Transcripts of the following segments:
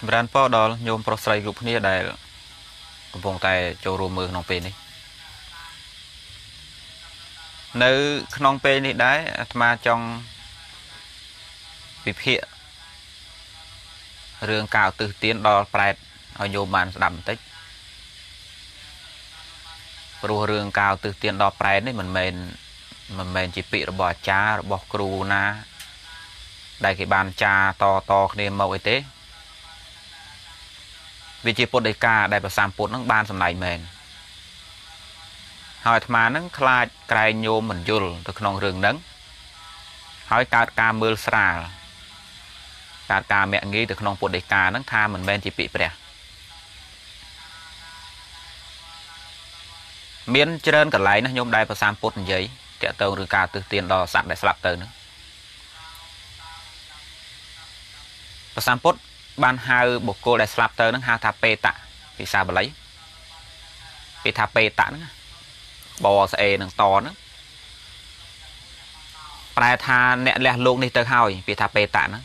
ចម្រើនពរដល់ញោមប្រុសស្រីគ្រប់គ្នាដែល កំពុងតែចូលរួមមើលក្នុងពេលនេះនៅក្នុងពេលនេះដែរអាត្មាចង់វិភាគរឿងការឧទ្ទិសទានដល់ប្រែតឲ្យញោមបានស្ដាប់បន្តិចព្រោះរឿងការឧទ្ទិសទានដល់ប្រែតនេះមិនមែនមិនមែនជាពាក្យរបស់អាចារ្យរបស់គ្រូណា ដែលគេបានចាតតគ្នាមកអីទេ វាជាពុទ្ធដីកាដែលប្រសាមពុទ្ធនឹងបានសម្ដែងមែនហើយអាត្មានឹងខ្លាចក្រែងញោមមិនយល់ទៅក្នុងរឿងហ្នឹងហើយកើតការមើលស្រាលកើតការមាក់ងាយទៅក្នុងពុទ្ធដីកាហ្នឹងថាមិនមែនជាពាក្យព្រះមានច្រើនកន្លែងណាញោមដែលប្រសាមពុទ្ធនិយាយតាក់ទងឬការទិសទានដល់សត្វដែលស្លាប់ទៅហ្នឹងប្រសាមពុទ្ធ បានហៅបុគ្គលដែលស្លាប់ទៅហ្នឹងហៅថាបេតៈភាសាបាលីគេថាបេតៈហ្នឹងបស្អេនឹងតហ្នឹងប្រែថាអ្នកលះលោកនេះទៅហើយពាក្យថាបេតៈហ្នឹង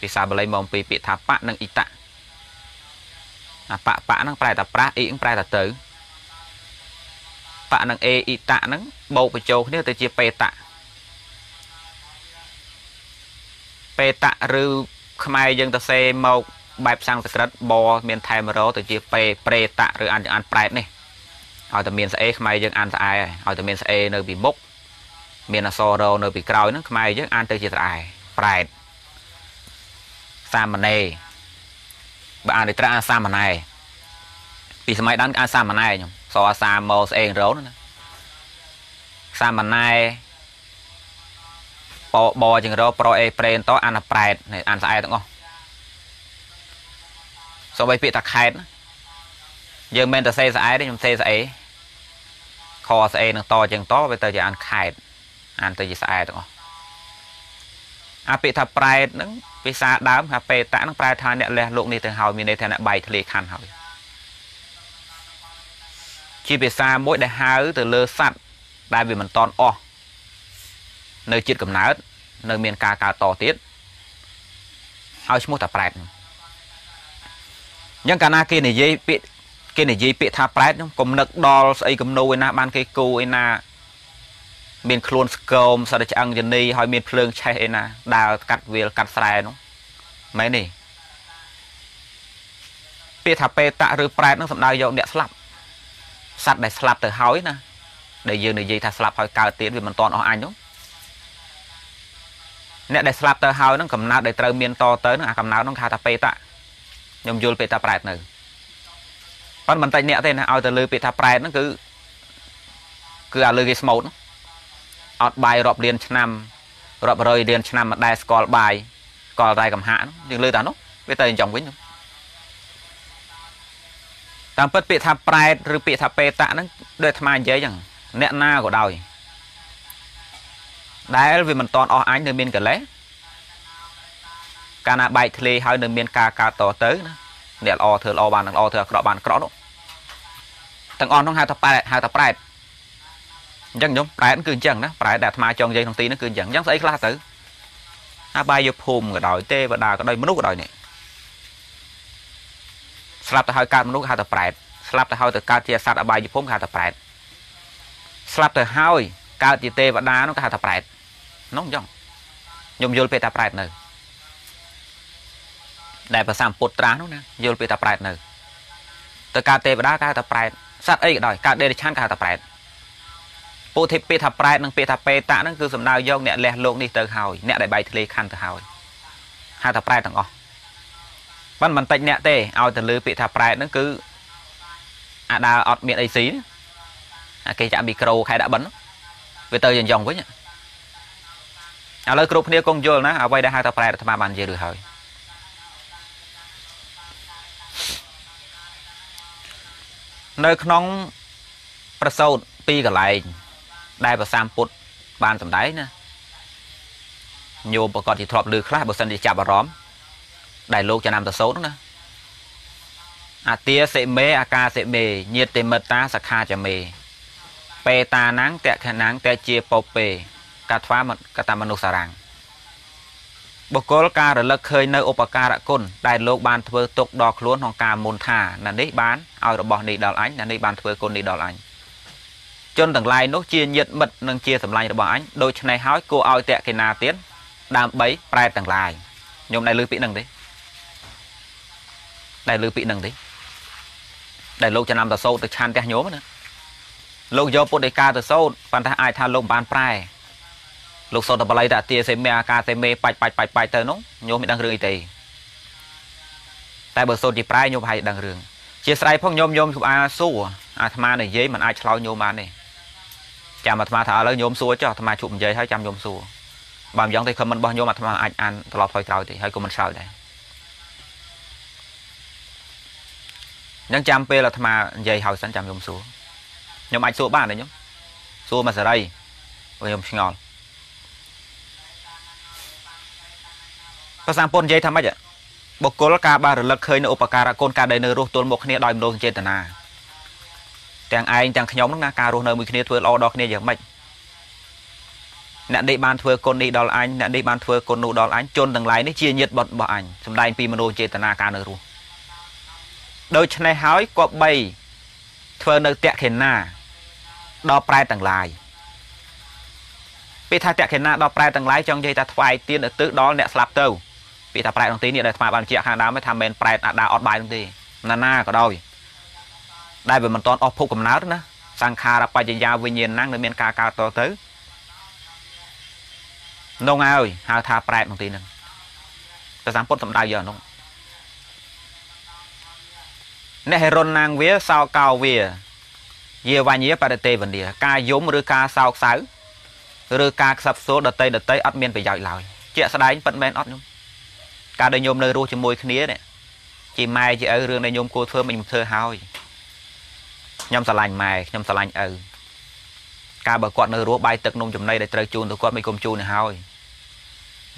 ភាសាបាលីមកពីពាក្យថាបៈនិងអ៊ីតៈអាបៈបៈហ្នឹងប្រែថាប្រាស់អ៊ីប្រែថាទៅបៈនិងអេអ៊ីតៈហ្នឹងបូកបញ្ចូលគ្នាទៅជាបេតៈបេតៈឬ ខ្មែរយើងទៅសេមកបែបសំស្ក្រឹតបមានថែមរោទៅជាពេប្រេតៈឬអានអានប្រែតនេះឲ្យតែមានស្អេខ្មែរយើងអានស្អែឲ្យតែមានស្អេនៅពីមុខមានអសរោនៅពីក្រោយហ្នឹងខ្មែរយើងអានទៅជាស្អែប្រែតសាមណេរបើអានទៅត្រាអាសាមណែពីសម័យដើមអាសាមណែខ្ញុំសអាសាមកស្អេរោណាសាមណែ បបជាងរប្រអេប្រេនតអានប្រែតអានស្អែទាំងអស់សូម្បីពាក្យថាខេតយើងមិនតែសេស្អែទេខ្ញុំសេស្អេខស្អេនឹងតជាងតវាទៅជាអានខេតអានទៅជាស្អែទាំងអស់អាពាក្យថាប្រែតហ្នឹងភាសាដើមថាបេតៈហ្នឹងប្រែថាអ្នកលះលោកនេះទៅហើយមានន័យថាអ្នកបែកធ្លាយខណ្ឌហើយជាភាសាមួយដែលហៅទៅលើសัตว์ដែលវាមិនតន់អស់ នៅជាតិកំណើតនៅមានការកើតតទៀតហើយឈ្មោះតាប្រែតអញ្ចឹងកាលណាគេនិយាយពាក្យគេនិយាយពាក្យថាប្រែតខ្ញុំកុំនឹកដល់ស្អីគំនូឯណាបានគេគូឯណាមានខ្លួនស្គមសត្វឆ្អឹងជនីហើយមានភ្លើងឆេះឯណាដើរកាត់វាលកាត់ស្រែនោះមែនទេពាក្យថាពេតៈឬប្រែតនឹងសំដៅយកអ្នកស្លាប់សត្វដែលស្លាប់ទៅហើយណាដែលយើងនិយាយថាស្លាប់ហើយកើតទៀតវាមិនតន់អស់អញនោះ អ្នកដែលស្លាប់ទៅហើយហ្នឹងកំណើតដែលត្រូវមានតទៅហ្នឹងអាកំណើតហ្នឹងគេថាពេតៈខ្ញុំយល់ពេតៈប្រែតនៅប៉ុន្តែមិនតែអ្នកទេណាឲ្យទៅលើពេតៈប្រែតហ្នឹងគឺគឺអាលើគេស្មូតអត់បាយរាប់លានឆ្នាំរាប់រយលានឆ្នាំមិនដែលស្គាល់បាយស្គាល់តែកំហាក់យើងលើតានោះវាទៅអញ្ចឹងវិញតាមពិតពាក្យថាប្រែតឬពាក្យថាពេតៈហ្នឹងដូចអាត្មានិយាយអញ្ចឹងអ្នកណាក៏ដោយ ដែលវាមិនតន់អស់អញនៅមានកលេសកាលណាបែកធ្លេហើយនៅមានការកើតតទៅណាអ្នកល្អធ្វើល្អបានល្អធ្វើអាក្រក់បានអាក្រក់នោះទាំងអស់នោះហៅថាប្រែតហៅថាប្រែតអញ្ចឹងខ្ញុំប្រែតគឺអញ្ចឹងណាប្រែតដែលអាត្មាចង់និយាយក្នុងទីនេះគឺអញ្ចឹងអញ្ចឹងស្អីខ្លះទៅអាបាយយកភូមិក៏ដោយទេវតាក៏ដោយមនុស្សក៏ដោយនេះស្លាប់ទៅហើយកើតមនុស្សហៅថាប្រែតស្លាប់ទៅហើយទៅកើតជាសត្វអបាយភូមិហៅថាប្រែតស្លាប់ទៅហើយ កើតជាទេវតានោះគេហៅថាប្រែតនោះអញ្ចឹងខ្ញុំយល់ពេលថាប្រែតនៅដែលប្រសាមពុទ្ធត្រាស់នោះណាយល់ពេលថាប្រែតនៅទៅកើតទេវតាគេហៅថាប្រែតសត្វអីក៏ដោយកើតដេរឆានគេហៅថាប្រែតពុទ្ធិពាក្យថាប្រែតនិងពាក្យថាពេតៈហ្នឹងគឺសំដៅយកអ្នកលះលោកនេះទៅហើយអ្នកដែលបែកធ្លេខណ្ឌទៅហើយហៅថាប្រែតទាំងអស់ប៉ុន្តែមិនតិចអ្នកទេឲ្យទៅលើពាក្យថាប្រែតហ្នឹងគឺអាដើអត់មានអីស៊ីអាគេចាក់មីក្រូខែដាក់បិណ្ឌ វាទៅយ៉ាងយ៉ងវិញឥឡូវគ្រប់គ្នាគង់យល់ណាអ្វីដែលហៅថាប្រែអាត្មាបាននិយាយឬហើយនៅក្នុងប្រសោតពីរកន្លែងដែលប្រសាមពុទ្ធបានសម្ដែងណាញោមប្រកាសជាធ្លាប់ឮខ្លះបើសិនជាចាប់អារម្មណ៍ដែលលោកចំណាំប្រសោតណាអាទាសិមេអាកាសិមេញាតិមិត្តាសខាចមេ បេតាណាំងតខណាំងតជាពពេកថាមកតាមនុស្សសារាំងបុគ្គលការរលឹកឃើញនៅឧបការៈគុណដែលលោកបានធ្វើទុកដល់ខ្លួនក្នុងការមុនថាណានេះបានឲ្យរបស់នេះដល់អញណានេះបានធ្វើគុណនេះដល់អញជនទាំងឡាយនោះជាញាតិមិត្តនិងជាសម្លាញ់របស់អញដូច្នេះហើយគួរឲ្យតេកិណាទៀតដើម្បីប្រែតទាំងឡាយខ្ញុំដែលលើពាក្យហ្នឹងទេដែលលើពាក្យហ្នឹងទេដែលលោកចំណាំតសោតទៅឆានផ្ទះញោមណា លោកយកពុទ្ធដីកាទៅសោតប៉ុន្តែអាចថាលោកបានប្រែលោកសូតតបល័យតាទាសេមេអាកាសេមេបាច់បាច់បាច់បាច់ទៅនោះញោមមិនដឹងរឿងអីទេតែបើសូតជាប្រែញោមហើយដឹងរឿងជាស្រ័យផងញោមញោមអាសួរអាត្មានិយាយមិនអាចឆ្លោយញោមបានទេចាំអាត្មាថាឥឡូវញោមសួរចុះអាត្មាជួបនិយាយហើយចាំញោមសួរបើមិនយ៉ាងទេខមមិនរបស់ញោមអាត្មាអាចអានត្រឡប់ថយក្រោយទេហើយក៏មិនឆ្លើយដែរអញ្ចឹងចាំពេលអាត្មានិយាយហើយសិនចាំញោមសួរ ខ្ញុំអាចសួរបានទេញោមសួរមកសេរីព្រោះខ្ញុំឆ្ងល់ប្រសាពុននិយាយថាម៉េចបុគ្គលការបានរលឹកឃើញនៅឧបការៈកូនការដែលនៅរស់ទល់មុខគ្នាដោយមនោសញ្ចេតនាទាំងឯងទាំងខ្ញុំនឹងណាការរស់នៅមួយគ្នាធ្វើល្អដល់គ្នាយ៉ាងម៉េចអ្នកនេះបានធ្វើគុណនេះដល់អញអ្នកនេះបានធ្វើគុណនោះដល់អញជនទាំងឡាយនេះជាញាតិបុត្ររបស់អញសំដែងពីមនោចេតនាការនៅរស់ដូច្នេះហើយក៏បីធ្វើនៅតេខេណា ដល់ប្រែទាំងឡាយពេលថាតេខេណាដល់ប្រែទាំងឡាយចង់និយាយថាថ្វាយទៀនទៅដល់អ្នកស្លាប់ទៅពីថាប្រែក្នុងទីនេះដែលថ្មបានជាខាងដើមថាមិនប្រែអាដាអត់បាយនោះទេណាណាក៏ដោយដែលវាមិនតន់អស់ភពកំណើតណាសង្ខារបច្ចយាវិញ្ញាណហ្នឹងនៅមានការកើតតទៅនងហើយហៅថាប្រែតក្នុងទីហ្នឹងព្រះសម្ពុទ្ធសំដៅយកនោះអ្នកហេរុនណាងវាសោកោវា យាវញ្ញាបរតេវនីការយំឬការសោកសៅឬការខ្សឹបសូលដតីដតីអត់មានប្រយោជន៍ឡើយជាក់ស្ដែងពិតមែនអត់ខ្ញុំការដែលញោមនៅរស់ជាមួយគ្នានេះជាម៉ែជាឪរឿងដែលញោមគួរធ្វើមិនធ្វើហើយខ្ញុំស្រឡាញ់ម៉ែខ្ញុំស្រឡាញ់ឪការបើគាត់នៅរស់បាយទឹកនំចំណីដែលត្រូវជូនទៅគាត់មិនគុំជូនទៅហើយ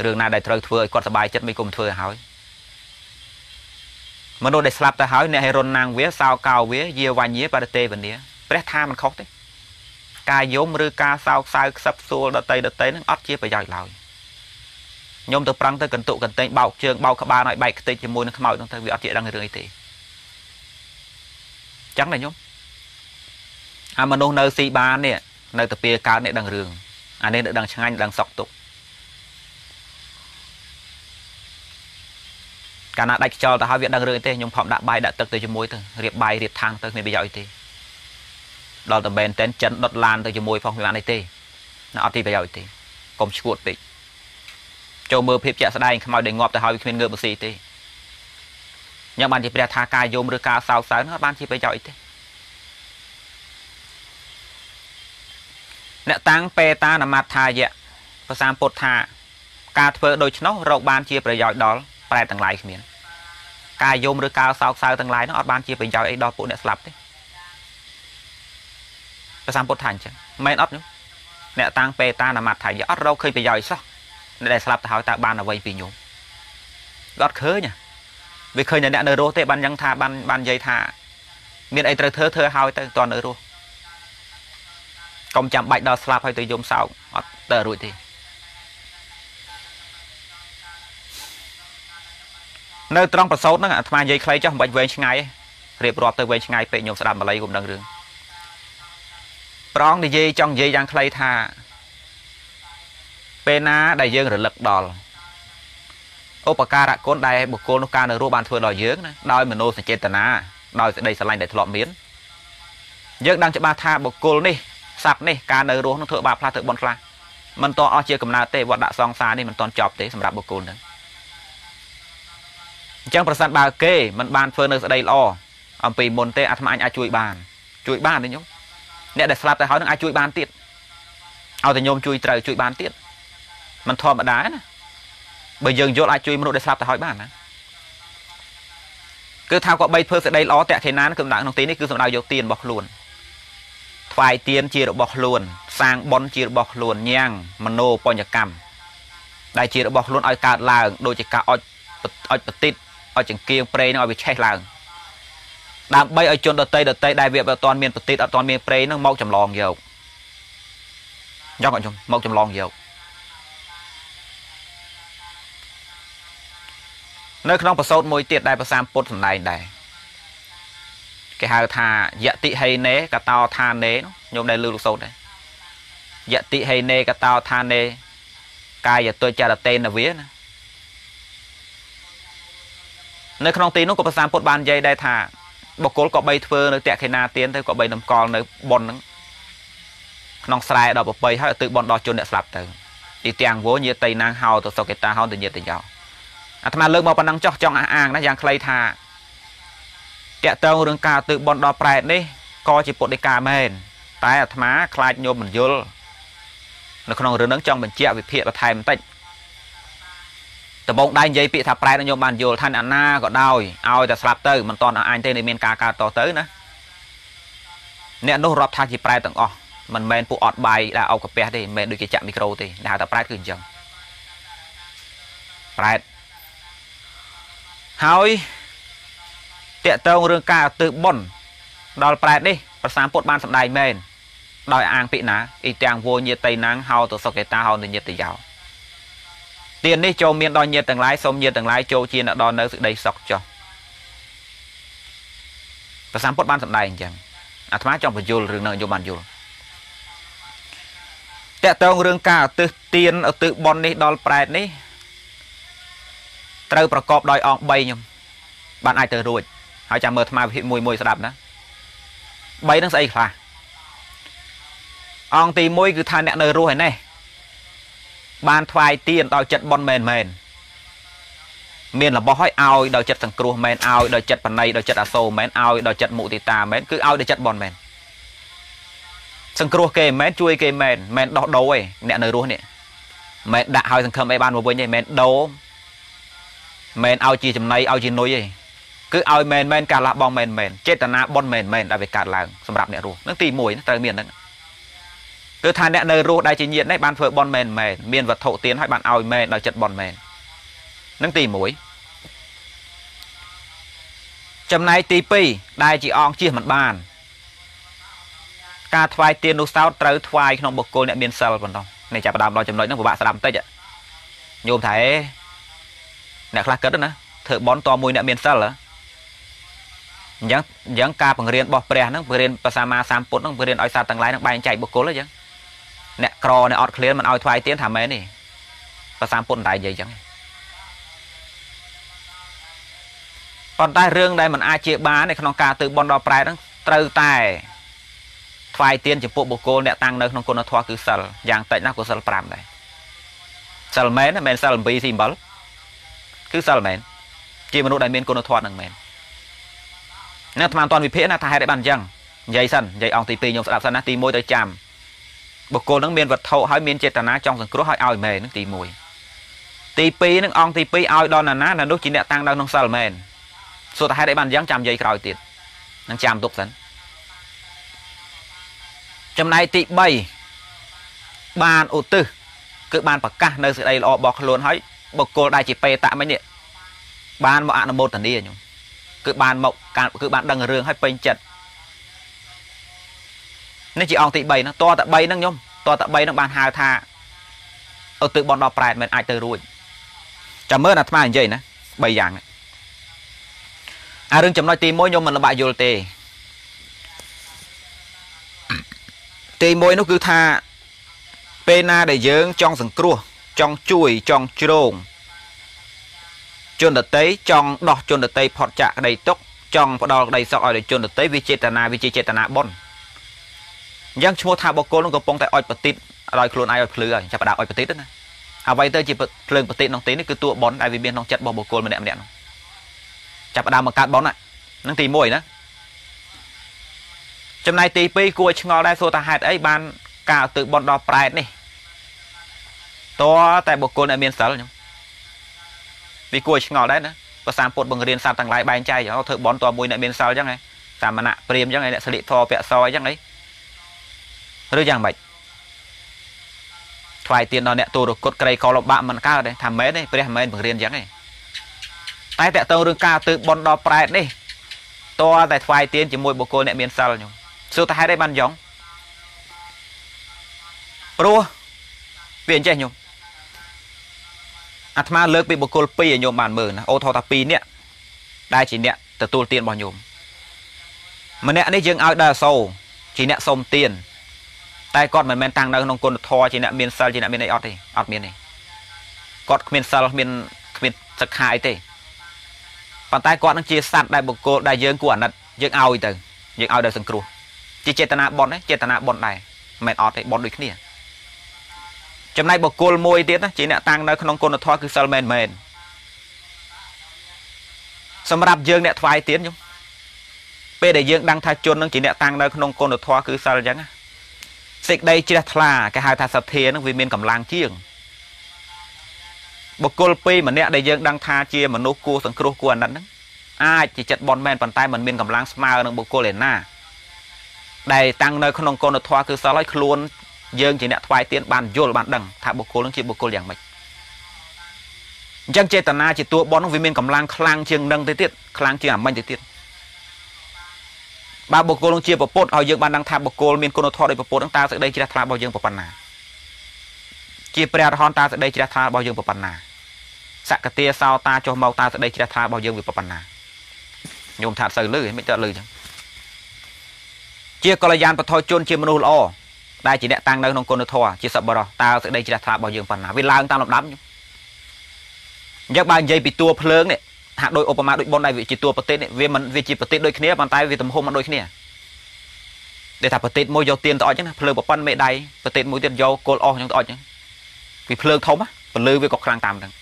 រឿងណាដែលត្រូវធ្វើឲ្យគាត់សប្បាយចិត្តមិនគុំធ្វើឲ្យមនុស្សដែលស្លាប់ទៅហើយអ្នកឲ្យរុនណាងវាសោកោវាយាវញ្ញាបរតេវនី ព្រះថាមិនខុសទេការយំឬការសោកសៅខ្សឹបសួលដតីដតីនឹងអត់ជាប្រយោជន៍ឡើយខ្ញុំទៅប្រឹងទៅកន្ទុកកន្ទែងបោកជើងបោកក្បាលឲ្យបែកខ្ទេចជាមួយនឹងខ្មោចនោះទៅវាអត់ជាដឹងរឿងអីទេចឹងណាខ្ញុំអាមនុស្សនៅស៊ីបាននេះនៅទៅពីកើតនេះដឹងរឿងអានេះដឹងឆ្ងាញ់ដឹងសក់ទុកកាលណាដាច់ខ្យល់ទៅហើយវាដឹងរឿងទេខ្ញុំផំដាក់បាយដាក់ទឹកទៅជាមួយទៅរៀបបាយរៀបថាំងទៅគ្មានប្រយោជន៍អីទេ ដល់តែមែនតែនចិនដុតឡានទៅជាមួយផងវាបានអីទេណាអត់ទីប្រយោជន៍ទេកុំឈួតពេកចូលមើលភាពជាក់ស្ដែងខ្មោចដែលងាប់ទៅហើយវាគ្មានងើបមកស៊ីទេញ៉ាំបានជាព្រះថាការយមឬការសោកសៅនោះបានជាប្រយោជន៍អីទេអ្នកតាំងពេតានមត្ថាយៈប្រសាមពុទ្ធថា ការធ្វើដូច្នោះរកបានជាប្រយោជន៍ដល់ប្រែទាំងឡាយគ្មាន ការយំឬការសោកសៅទាំងឡាយនោះអត់បានជាប្រយោជន៍អីដល់ពួកអ្នកស្លាប់ទេ ព្រះសម្ពុទ្ធថាអញ្ចឹងមែនអត់នោះអ្នកតាំងពេតានមត្ថាយៈអត់រកឃើញប្រយោជន៍សោះអ្នកដែលស្លាប់ទៅហើយតើបានអ្វីពីញោមអត់ឃើញវាឃើញតែអ្នកនៅរស់ទេបានយ៉ាងថាបានបាននិយាយថា មានអីត្រូវធ្វើធ្វើហើយទៅតនៅរស់កុំចាំបាច់ដល់ស្លាប់ហើយទៅយំសោកអត់ទៅរួចទេនៅត្រង់ប្រសោតហ្នឹងអាត្មានិយាយខ្លីចុះមិនបាច់វែងឆ្ងាយរៀបរាប់ទៅវែងឆ្ងាយពេកខ្ញុំស្ដាប់បល័យគុំដឹងរឿង ប្រងនិយាយចង់និយាយយ៉ាងខ្លីថាពេលណាដែលយើងរលឹកដល់ឧបការៈគុណដែលបុគ្គលនោះការនៅរស់បានធ្វើដល់យើងណាដោយមโนសញ្ចេតនាដោយសេចក្តីស្រឡាញ់ដែលធ្លាប់មានយើងដឹងច្បាស់ថាបុគ្គលនេះសត្វនេះការនៅរស់នោះធ្វើបាបខ្លះធ្វើបុណ្យខ្លះមិនតអស់ជាកំណើតទេវត្តដាក់សង្សារនេះមិនតចប់ទេសម្រាប់បុគ្គលហ្នឹងអញ្ចឹងប្រសិនបើគេមិនបានធ្វើនៅស្ដីល្អអំពីមុនទេអាត្មាអាចជួយបាន ជួយបានទេញោម អ្នកដែលស្លាប់ទៅហើយនឹងអាចជួយបានទៀតឲ្យតែញោមជួយត្រូវជួយបានទៀតมันធម្មតាណាបើយើងយល់អាចជួយមនុស្សដែលស្លាប់ទៅហើយបានណាគឺថាគាត់បីធ្វើសេចក្តីល្អតេខេណានគឺសំដៅក្នុងទីនេះគឺសំដៅយកទានរបស់ខ្លួនថ្វាយទានជារបស់ខ្លួន សាងបុណ្យជារបស់ខ្លួនញ៉ាំងមโนបញ្ញកម្មដែលជារបស់ខ្លួនឲ្យកើតឡើងដូចជាការអុចអុចបតិតអុចចង្គៀងប្រេងនឹងឲ្យវាឆេះឡើង ដើម្បីឲ្យជនដតីដតីដែលវាអត់ទាន់មានបតិតអត់ទាន់មានប្រេងនឹងមកចម្លងយកយកអត់ខ្ញុំមកចម្លងយកនៅក្នុងប្រសូតមួយទៀតដែលប្រសាមពុទ្ធសម្ដែងដែរគេហៅថាយតិហេនេកតោថានេញោមដែលលើលោកសូត្រដែរយតិហេនេកតោថានេកាយតុចរតេនវាណានៅក្នុងទីនោះក៏ប្រសាមពុទ្ធបាននិយាយដែរថា បុគ្គលក៏បីធ្វើនៅតក្ខិណាទៀនទៅក៏បីនំកលនៅប៉ុនហ្នឹងក្នុងស្រែដល់ប្របីហើយទៅបនដល់ជនអ្នកស្លាប់ទៅទីទាំងវោញាតិណាងហៅទៅសុកេតាហៅទៅញាតិយោអាត្មាលើកមកប៉ុណ្ណឹងចោះចង់អះអាងណាយ៉ាងខ្លីថាតកតងរឿងការទៅបនដល់ប្រែតនេះក៏ជាពុទ្ធដីកាមែនតែអាត្មាខ្លាចញោមមិនយល់នៅក្នុងរឿងហ្នឹងចង់បញ្ជាក់វិភាគបន្ថែមបន្តិច ដំបងដៃនិយាយពាក្យថាប្រែតញោមបានយល់ថាអាណាក៏ដោយឲ្យតែស្លាប់ទៅមិនតន់អញទេនឹងមានការកើតតទៅណាអ្នកនោះរាប់ថាជាប្រែតទាំងអស់មិនមែនពួកអត់បាយដែលអោបកាពះទេមិនមែនដូចគេចាក់មីក្រូទេដែលហៅថាប្រែតគឺអញ្ចឹងប្រែតហើយតកតងរឿងការទើបុនដល់ប្រែតនេះប្រសាពុទ្ធបានសម្ដែងមែនដោយអាងពីណាអ៊ីទាំងវោញាតៃណាងហៅទៅសុកេតាហៅទៅញាតយោ ទាននេះចូលមានដល់ញាតទាំងឡាយសូមញាតទាំងឡាយចូលជាអ្នកដល់នៅសេចក្តីសុខចុះប្រសាពុទ្ធបានសម្ដែងអញ្ចឹងអាត្មាចង់បញ្យល់រឿងនឹងយកបានយល់តកតងរឿងការឧទ្ទិសទានឧទ្ទិសបុណ្យនេះដល់ប្រែតនេះត្រូវប្រកបដោយអង្គ3ខ្ញុំបានអាចទៅរួចហើយចាំមើលអាត្មាវិភាគមួយមួយស្ដាប់ណា3នឹងស្អីខ្លះអង្គទី1គឺថាអ្នកនៅរស់ឯនេះ បានថ្វាយទានដោយចិត្តបន់មែនមែនមានរបស់ឲ្យឲ្យដោយចិត្តសង្គ្រោះមែនឲ្យដោយចិត្តបណៃដោយចិត្តអាសូរមែនឲ្យដោយចិត្តមុទិតាមែនគឺឲ្យដោយចិត្តបន់មែនសង្គ្រោះគេមិនមែនជួយគេមិនមែនដោះដូរទេអ្នកនៅរស់នេះមិនដាក់ឲ្យសង្ឃឹមអីបានមកវិញទេមិនដូរមិនឲ្យជាចំណៃឲ្យជានុយទេគឺឲ្យមែនមែនការលះបង់មែនមែនចេតនាបន់មែនមែនដែលវាកើតឡើងសម្រាប់អ្នករស់នឹងទី1ត្រូវមានហ្នឹង គឺថាអ្នកនៅរស់ដែលជាញាតិនេះបានធ្វើបន់មែនមែនមានវត្ថុទានឲ្យបានឲ្យមែនដោយចិត្តបន់មែននឹងទី1ចំណែកទី2ដែលជាអង្គជិះមិនបាន ការថ្វាយទាននោះសោតត្រូវថ្វាយក្នុងបុគ្គលអ្នកមានសិលប៉ុណ្ណោះនេះចាប់ផ្ដើមដល់ចំណុចហ្នឹងពិបាកស្ដាប់បន្តិចញោមថាអ្នកខ្លះគិតណាធ្វើបន់តមួយអ្នកមានសិលហ៎អញ្ចឹងអញ្ចឹងការបង្រៀនរបស់ព្រះហ្នឹងបង្រៀនភាសាមាសម្ពុទ្ធហ្នឹងបង្រៀនឲ្យសត្វទាំងឡាយហ្នឹងបែងចែកបុគ្គលអញ្ចឹង អ្នកក្រអ្នកអត់ឃ្លានមិនឲ្យថ្វាយទានថាមែនទេភាសាពុទ្ធមិនដែរនិយាយអញ្ចឹងប៉ុន្តែរឿងដែលมันអាចជាបាននៅក្នុងការទៅបន់ដល់ប្រែហ្នឹងត្រូវតែថ្វាយទានចំពោះបុគ្គលអ្នកតាំងនៅក្នុងគុណធម៌គឺសិលយ៉ាងតិចណាស់ក៏សិល5ដែរសិលមែនមិនសិល7ស៊ី7គឺសិលមែនជាមនុស្សដែលមានគុណធម៌នឹងមែននៅអាត្មាអត់ទាន់វិភាគណាថាហេតុអីបានអញ្ចឹងនិយាយសិននិយាយអង្គទី2ខ្ញុំស្ដាប់សិនណាទី1ទៅចាំ បុគ្គលនឹងមានវត្ថុហើយមានចេតនាចង់សង្គ្រោះឲ្យឲ្យមែននឹងទី1ទី2នឹងអង្គទី2ឲ្យដល់ណាណានោះជាអ្នកតាំងនៅក្នុងសិលមែនសួរថាហេតុអីបានអញ្ចឹងចាំនិយាយក្រោយទៀតនឹងចាំទុកសិនចំណែកទី3បានឧទ្ទិសគឺបានប្រកាសនៅសេចក្តីល្អរបស់ខ្លួនហើយបុគ្គលដែលជាបេតៈមិញនេះបានមកអនុមោទនាខ្ញុំគឺបានមកគឺបានដឹងរឿងហើយពេញចិត្ត នេះជាអង្គទី3ណាតត3ហ្នឹងខ្ញុំតត3ហ្នឹងបានហៅថាឧទ្ទិសបនដល់ប្រែតមិនអាចទៅរួចចាំមើលអាត្មានិយាយណា3យ៉ាងអារឿងចំណុចទី1ខ្ញុំមិនលំបាកយល់ទេទី1នោះគឺថាពេលណាដែលយើងចង់សង្គ្រោះចង់ជួយចង់ជ្រងជនដតីចង់ដោះជនដតីផុតចាកក្តីទុកចង់ផ្ដល់ក្តីសុខឲ្យដល់ជនដតីវាចេតនាវាជាចេតនាបុណ្យ អញ្ចឹងឈ្មោះថាបុគ្គលនឹងកំពុងតែអុចបតិតឲ្យខ្លួនឯងឲ្យភ្លឺហើយចាប់ដើមអុចបតិតណាអ្វីទៅជាភ្លើងបតិតក្នុងទីនេះគឺតួបុណ្យដែលវាមានក្នុងចិត្តរបស់បុគ្គលម្នាក់ម្នាក់នោះចាប់ដើមមកកើតបុណ្យហ្នឹងទី1ណាចំណែកទី2គួរឆ្ងល់ដែរសួរថាហេតុអីបានការទៅបន់ដល់ប្រែតនេះតតែបុគ្គលដែលមានសិលខ្ញុំវាគួរឆ្ងល់ដែរណាប្រសាពុទ្ធបង្រៀនសត្វទាំងឡាយបែងចែកធ្វើបន់តមួយអ្នកមានសិលអញ្ចឹងឯងសាមណៈព្រាមអញ្ចឹងឯងអ្នកស្លៀកធរពាក់សអញ្ចឹងឯង ឬយ៉ាងម៉េចថ្វាយទៀនដល់អ្នកទូរគុតក្រីកលំបាក់មិនកើតទេថាមែនទេព្រះមិនមែនបង្រៀនអញ្ចឹងទេតែតើតើរឿងការទៅបន់ដល់ប្រែតនេះតតែថ្វាយទៀនជាមួយបុគ្គលអ្នកមានសិលខ្ញុំសួរថាហេតុអីបានយ៉ងព្រោះវាអញ្ចេះញោមអាត្មាលើកពីបុគ្គល2ឲ្យញោមបានមើលណាអូថោថា2នាក់ដែលជាអ្នកទទួលទានរបស់ញោមម្នាក់នេះយើងឲ្យដល់អសូរជាអ្នកសុំទាន តែគាត់មិនមែនតាំងនៅក្នុងគុណធម៌ជាអ្នកមានសិលជាអ្នកមានអីអត់ទេអត់មានទេគាត់គ្មានសិលគ្មានគ្មានសិក្ខាអីទេប៉ុន្តែគាត់នឹងជាសត្វដែលបុគ្គលដែលយើងគួរអាណិតយើងឲ្យទៅយើងឲ្យដល់សង្គ្រោះជាចេតនាបន់ទេចេតនាបន់ដែរមិនមែនអត់ទេបន់ដូចគ្នាចំណែកបុគ្គលមួយទៀតណាជាអ្នកតាំងនៅក្នុងគុណធម៌គឺសិលមែនមែនសម្រាប់យើងអ្នកថ្វាយទៀនខ្ញុំពេលដែលយើងដឹងថាជននឹងជាអ្នកតាំងនៅក្នុងគុណធម៌គឺសិលអញ្ចឹង សេចក្តីជ្រះថ្លាគេហៅថាសទ្ធានឹងវាមានកម្លាំងជាងបុគ្គលពីរម្នាក់ដែលយើងដឹងថាជាមនុស្សគួរសង្គ្រោះគួរអាណិតហ្នឹងអាចជាចិត្តបនមែនប៉ុន្តែมันមានកម្លាំងស្មើនឹងបុគ្គលឯណាដែលតាំងនៅក្នុងគុណធម៌គឺសិលឲ្យខ្លួនយើងជាអ្នកថ្វាយទៀនបានយល់បានដឹងថាបុគ្គលនឹងជាបុគ្គលយ៉ាងម៉េចអញ្ចឹងចេតនាជាតួបននឹងវាមានកម្លាំងខ្លាំងជាងនឹងទៅទៀតខ្លាំងជាងអាមិញទៅទៀត បើបុគ្គលនឹងជាពពុទ្ធឲ្យយើងបានដឹងថាបុគ្គលមានគុណធម៌ដោយពពុទ្ធនឹងតើសេចក្តីជ្រះថ្លារបស់យើងប៉ុណ្ណាជាព្រះអរហន្តតើសេចក្តីជ្រះថ្លារបស់យើងប៉ុណ្ណាសកតាសោតាចុះមកតើសេចក្តីជ្រះថ្លារបស់យើងវាប៉ុណ្ណាញោមថាសូវលឺមិនទៅលឺចឹងជាកល្យានបថយជនជាមនុស្សល្អដែលជាអ្នកតាំងនៅក្នុងគុណធម៌ជាសប្បុរសតើសេចក្តីជ្រះថ្លារបស់យើងប៉ុណ្ណាវាឡើងតាមលំដាប់អញ្ចឹងបើនិយាយពីតួភ្លើងនេះ ថាដោយឧបមាដូចប៉ុនដែលវាជាតួប្រទេសនេះវាមិនវាជាប្រទេសដូចគ្នាប៉ុន្តែវាទំហំមិនដូចគ្នាដែលថាប្រទេសមួយយកទៀនទៅអត់ចឹងណាភ្លើងប្រប៉ុនមេដៃប្រទេសមួយទៀតយកគល់អស់ចឹងទៅអត់ចឹងពីភ្លើងធំពលឺវាក៏ខ្លាំងតាមហ្នឹង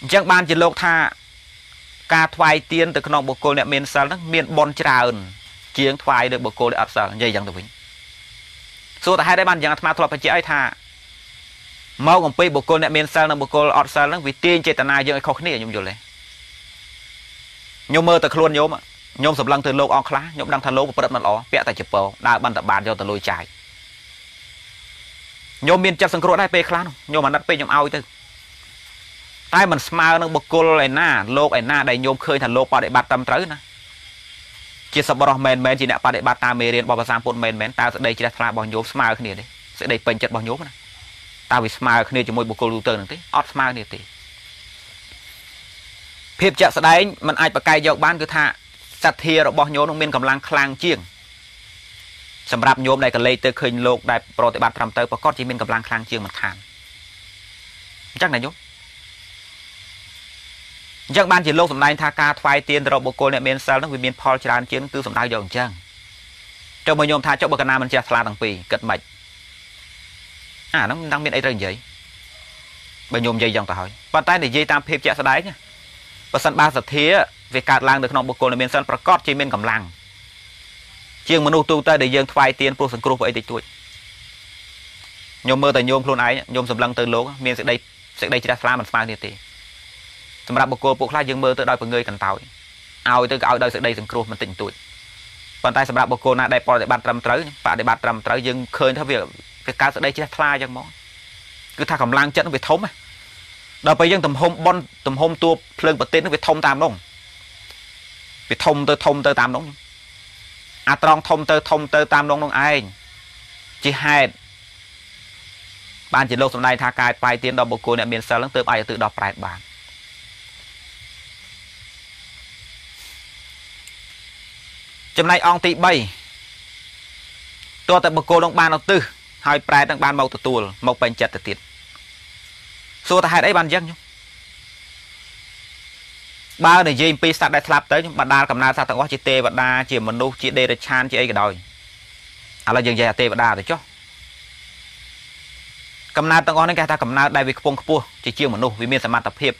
អញ្ចឹងបានជាលោកថាការថ្វាយទៀនទៅក្នុងបុគ្គលអ្នកមានសិលហ្នឹងមានបនច្រើន ជាងថ្វាយលើបុគ្គលដែលអត់សិលនិយាយយ៉ាងទៅវិញសួរតែហេតុអីបានយ៉ាងអាត្មាធ្លាប់បញ្ជាក់ឲ្យថាមកអំពីបុគ្គលអ្នកមានសិលនិងបុគ្គលអត់សិលហ្នឹងវាទាញចេតនាយើងឲ្យខុសគ្នាខ្ញុំយល់ទេ ខ្ញុំមើលតែខ្លួនខ្ញុំខ្ញុំសម្លឹងទៅលោកអងខ្លះខ្ញុំដឹងថាលោកប្រព្រឹត្តមិនល្អពាក់តែចពោដើរបន្តបានយកទៅលុយចាយខ្ញុំមានចិត្តសង្គ្រោះដែរពេលខ្លះនោះខ្ញុំអាណិតពេកខ្ញុំឲ្យទៅតែมันស្មើនឹងបុគ្គលឯណាលោកឯណាដែលញោមឃើញថាលោកបដិបត្តិត្រឹមត្រូវណាជាសប្បុរសមែនមែនជាអ្នកបដិបត្តិតាមមេរៀនរបស់ភាសាពុទ្ធមែនមែនតើសេចក្តីជ្រះថ្លារបស់ញោមស្មើគ្នាទេសេចក្តីពេញចិត្តរបស់ញោមណាតើវាស្មើគ្នាជាមួយបុគ្គលទូទៅនឹងទេអត់ស្មើគ្នាទេ ភាពជាក់ស្ដែងมันអាចប្រកែកយកបានគឺថាសទ្ធារបស់ញោមនឹងមានកម្លាំងខ្លាំងជាងសម្រាប់ញោមដែលកលេចទៅឃើញលោកដែលប្រតិបត្តិត្រឹមត្រូវប្រកាសជាមានកម្លាំងខ្លាំងជាងមិនខានអញ្ចឹងណាញោមអញ្ចឹងបានជាលោកសម្ដែងថាការថ្វាយទានទៅរកបុគ្គលអ្នកមានសិលនឹងវាមានផលច្រើនជាងគឺសម្ដៅយកអញ្ចឹងចុះបើញោមថាចុះបើកណាមិនចេះថ្លាទាំងពីរគិតមិនអាហ្នឹងមិនដឹងមានអីត្រូវនិយាយបើញោមនិយាយយ៉ាងទៅហើយប៉ុន្តែនិយាយតាមភាពជាក់ស្ដែង បើសិនបើសទ្ធាវាកើតឡើងនៅក្នុងបុគ្គលដែលមានសិលប្រកបជាមានកម្លាំងជាងមនុស្សទូទៅដែលយើងថ្វាយទៀនព្រោះសង្គ្រោះព្រោះអីតិចតួចញោមមើលតែញោមខ្លួនឯងញោមសម្លឹងទៅលោកមានសេចក្តីសេចក្តីជ្រះថ្លាមិនស្មើគ្នាទេសម្រាប់បុគ្គលពួកខ្លះយើងមើលទៅដោយពងើយកន្តើយឲ្យទៅក៏ឲ្យដោយសេចក្តីសង្គ្រោះមិនតិចតួចប៉ុន្តែសម្រាប់បុគ្គលណាដែលបប្រតិបត្តិត្រឹមត្រូវបប្រតិបត្តិត្រឹមត្រូវយើងឃើញថាវាវាកើតសេចក្តីជ្រះថ្លាយ៉ាងហ្មងគឺថាកម្លាំងចិត្តវាធំ ដល់ពេលយើងទំហំបនទំហំតួភ្លើងប្រទេសនោះវាធំតាមនោះវាធំទៅធំទៅតាមនោះអាត្រង់ធំទៅធំទៅតាមនោះនោះឯងជាហេតុបានជាលោកសម្ដែងថាកាយបាយទៀនដល់បុគ្គលអ្នកមានសិលនឹងទើបអាចទៅដល់ប្រែតបានចំណែកអង្គទី3តើតើបុគ្គលនឹងបានឧទ្ទិសហើយប្រែតនឹងបានមកទទួលមកពេញចិត្តទៅទៀត សួរថាហេតុអីបានអញ្ចឹងខ្ញុំបើនិយាយពីសត្វដែលស្លាប់ទៅខ្ញុំបដាលកំណើតសត្វទាំងអស់ជាទេវតាជាមនុស្សជាដេរឆានជាអីក៏ដោយឥឡូវយើងនិយាយអាទេវតាទៅចុះកំណើតទាំងអស់នេះគេថាកំណើតដែលវាខ្ពង់ខ្ពស់ជាជាងមនុស្សវាមានសមត្ថភាព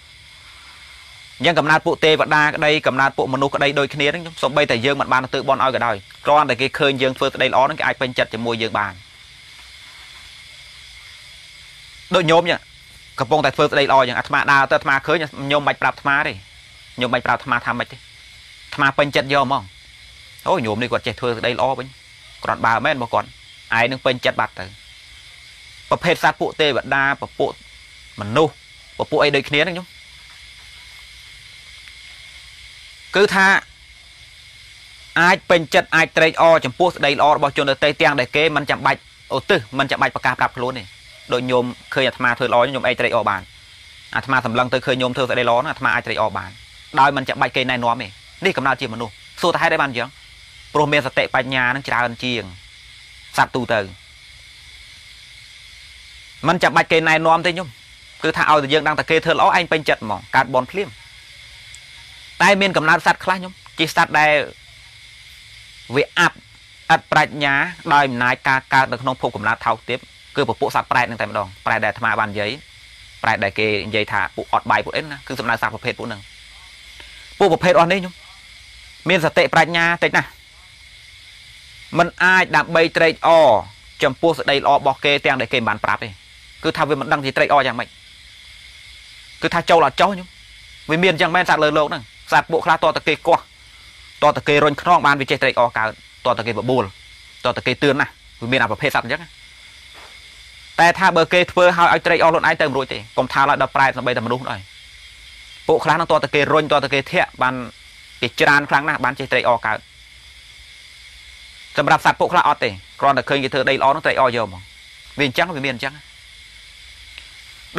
អញ្ចឹងកំណើតពួកទេវតាក្តីកំណើតពួកមនុស្សក្តីដូចគ្នាហ្នឹងខ្ញុំសូម្បីតែយើងមិនបានទៅបន់ឲ្យក៏ដោយគ្រាន់តែគេឃើញយើងធ្វើស្ដីល្អហ្នឹងគេអាចពេញចិត្តជាមួយយើងបានដូចញោមចឹង កំពុងតែធ្វើស្ដីល្អចឹងអាត្មាដើរទៅអាត្មាឃើញញោមមិនបាច់ប្រាប់អាត្មាទេញោមមិនប្រាប់អាត្មាថាម៉េចទេអាត្មាពេញចិត្តយកហ្មងអូញោមនេះគាត់ចេះធ្វើស្ដីល្អវិញគ្រាន់បើមែនមកគាត់ឯងនឹងពេញចិត្តបាត់ទៅប្រភេទសត្វពួកទេវតាពពួកមនុស្សពពួកអីដូចគ្នាហ្នឹងញោមគឺថាអាចពេញចិត្តអាចត្រេកអរចំពោះស្ដីល្អរបស់ជនដទៃទាំងដែលគេមិនចាំបាច់ឧទ្ទិសមិនចាំបាច់ប្រកាសប្រាប់ខ្លួនទេ ដូចញោមឃើញអាត្មាធ្វើល្អញោមអីត្រេកអរបានអាត្មាសម្លឹងទៅឃើញញោមធ្វើស្ដីល្អណាអាត្មាអាចត្រេកអរបានដោយមិនចាំបាច់គេណែនាំទេនេះកំណើតជាមនុស្សសួរតែហេតុអីបានអញ្ចឹងព្រោះមានសតិបញ្ញានឹងច្រើនជាងសត្វទូទៅมันចាំបាច់គេណែនាំទេញោមគឺថាឲ្យតែយើងដឹងតែគេធ្វើល្អឯងពេញចិត្តហ្មងកើតបនភ្លាមតែមានកំណើតសត្វខ្លះញោមជាសត្វដែលវាអាប់អត់ប្រាជ្ញាដោយអំណាចការកើតនៅក្នុងភពកំណើតថោកទាប គឺពពួកសត្វប្រែតនឹងតែម្ដងប្រែតដែលអាត្មាបាននិយាយប្រែតដែលគេនិយាយថាពួកអត់បាយពួកអីណាគឺសំដៅសត្វប្រភេទពួកហ្នឹងពួកប្រភេទអស់នេះញោមមានសតិប្រាជ្ញាតិចណាស់มันអាចដើម្បីត្រេកអរចំពោះសេចក្តីល្អរបស់គេទាំងដែលគេមិនបានប្រាប់ទេគឺថាវាមិនដឹងជាត្រេកអរយ៉ាងម៉េចគឺថាចូលអត់ចោះញោមវាមានយ៉ាងមែនសត្វលើលោកហ្នឹងសត្វពួកខ្លះតតតែគេកោះតតតែគេរុញខ្នងបានវាចេះត្រេកអរកើតតតតែគេបបួលតតតែគេទឿនណាវាមានអាប្រភេទសត្វអញ្ចឹង តែថាបើគេធ្វើឲ្យឲ្យត្រេកអរខ្លួនឯងទៅមិនរួចទេកុំថាឡើយដល់ប្រែសម្បីតែមនុស្សដែរពួកខ្លះហ្នឹងតតតែគេរុញតតតែគេធាក់បានគេច្រើនខ្លាំងណាស់បានចេះត្រេកអរកើតសម្រាប់សត្វពួកខ្លះអត់ទេគ្រាន់តែឃើញគេធ្វើដីល្អហ្នឹងត្រេកអរយកហ្មងវាអញ្ចឹងវាមានអញ្ចឹង